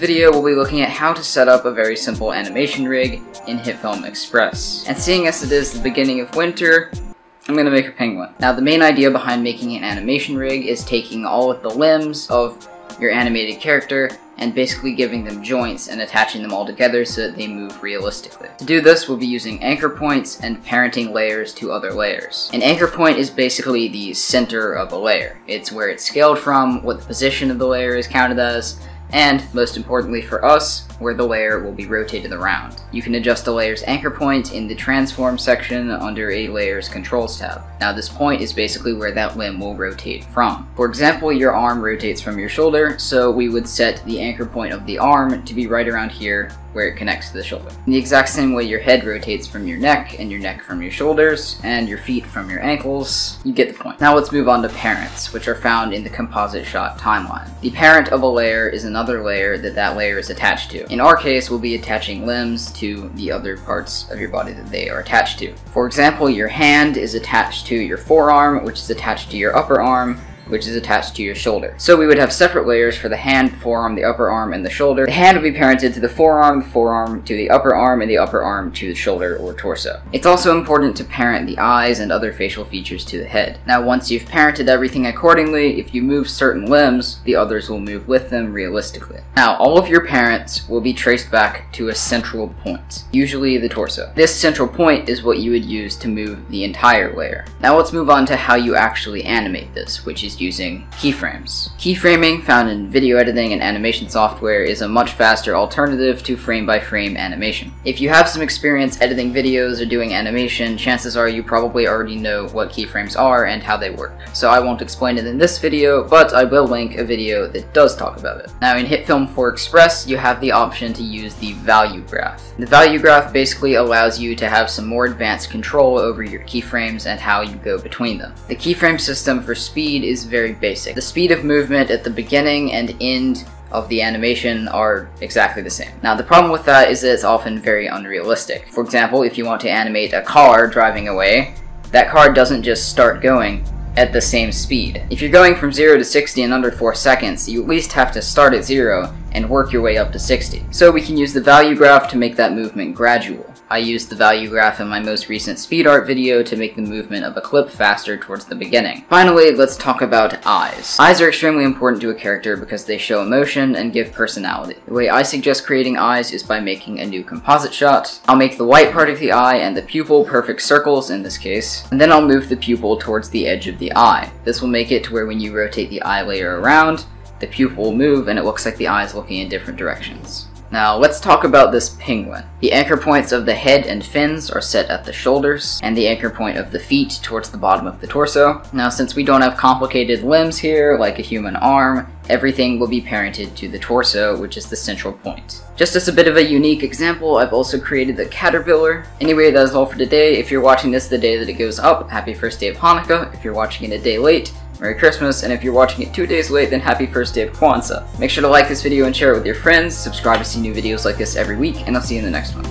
video, we'll be looking at how to set up a very simple animation rig in HitFilm Express. And seeing as it is the beginning of winter, I'm gonna make a penguin. Now the main idea behind making an animation rig is taking all of the limbs of your animated character and basically giving them joints and attaching them all together so that they move realistically. To do this, we'll be using anchor points and parenting layers to other layers. An anchor point is basically the center of a layer. It's where it's scaled from, what the position of the layer is counted as, and, most importantly for us, where the layer will be rotated around. You can adjust the layer's anchor point in the transform section under a layer's controls tab. Now this point is basically where that limb will rotate from. For example, your arm rotates from your shoulder, so we would set the anchor point of the arm to be right around here where it connects to the shoulder. In the exact same way your head rotates from your neck, and your neck from your shoulders, and your feet from your ankles, you get the point. Now let's move on to parents, which are found in the composite shot timeline. The parent of a layer is another layer that that layer is attached to. In our case, we'll be attaching limbs to the other parts of your body that they are attached to. For example, your hand is attached to your forearm, which is attached to your upper arm, which is attached to your shoulder. So we would have separate layers for the hand, forearm, the upper arm, and the shoulder. The hand would be parented to the forearm, the forearm to the upper arm, and the upper arm to the shoulder or torso. It's also important to parent the eyes and other facial features to the head. Now once you've parented everything accordingly, if you move certain limbs, the others will move with them realistically. Now all of your parents will be traced back to a central point, usually the torso. This central point is what you would use to move the entire layer. Now let's move on to how you actually animate this, which is using keyframes. Keyframing, found in video editing and animation software, is a much faster alternative to frame-by-frame -frame animation. If you have some experience editing videos or doing animation, chances are you probably already know what keyframes are and how they work. So I won't explain it in this video, but I will link a video that does talk about it. Now in HitFilm 4 Express, you have the option to use the value graph. The value graph basically allows you to have some more advanced control over your keyframes and how you go between them. The keyframe system for speed is very basic. The speed of movement at the beginning and end of the animation are exactly the same. Now the problem with that is that it's often very unrealistic. For example, if you want to animate a car driving away, that car doesn't just start going at the same speed. If you're going from 0 to 60 in under 4 seconds, you at least have to start at 0 and work your way up to 60. So we can use the value graph to make that movement gradual. I used the value graph in my most recent speed art video to make the movement of a clip faster towards the beginning. Finally, let's talk about eyes. Eyes are extremely important to a character because they show emotion and give personality. The way I suggest creating eyes is by making a new composite shot. I'll make the white part of the eye and the pupil perfect circles in this case, and then I'll move the pupil towards the edge of the eye. This will make it to where when you rotate the eye layer around, the pupil will move and it looks like the eye is looking in different directions. Now, let's talk about this penguin. The anchor points of the head and fins are set at the shoulders, and the anchor point of the feet towards the bottom of the torso. Now, since we don't have complicated limbs here, like a human arm, everything will be parented to the torso, which is the central point. Just as a bit of a unique example, I've also created the caterpillar. Anyway, that is all for today. If you're watching this the day that it goes up, happy first day of Hanukkah. If you're watching it a day late, Merry Christmas, and if you're watching it two days late, then happy first day of Kwanzaa. Make sure to like this video and share it with your friends, subscribe to see new videos like this every week, and I'll see you in the next one.